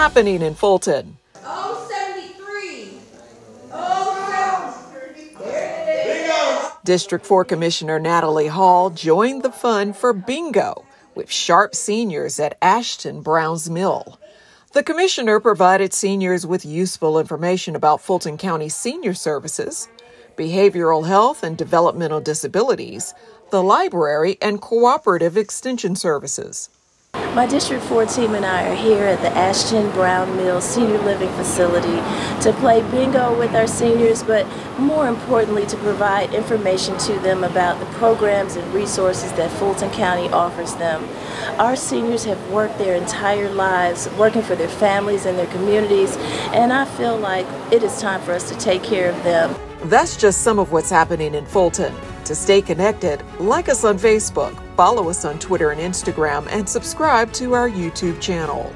happening in Fulton. Oh, 73. Oh, 73. There it is. District 4 Commissioner Natalie Hall joined the fun for bingo with sharp seniors at Ashton Browns Mill. The commissioner provided seniors with useful information about Fulton County senior services, behavioral health and developmental disabilities, the library, and cooperative extension services. My District 4 team and I are here at the Ashton Brown Mill Senior Living Facility to play bingo with our seniors, but more importantly, to provide information to them about the programs and resources that Fulton County offers them. Our seniors have worked their entire lives working for their families and their communities, and I feel like it is time for us to take care of them. That's just some of what's happening in Fulton. To stay connected, like us on Facebook, follow us on Twitter and Instagram, and subscribe to our YouTube channel.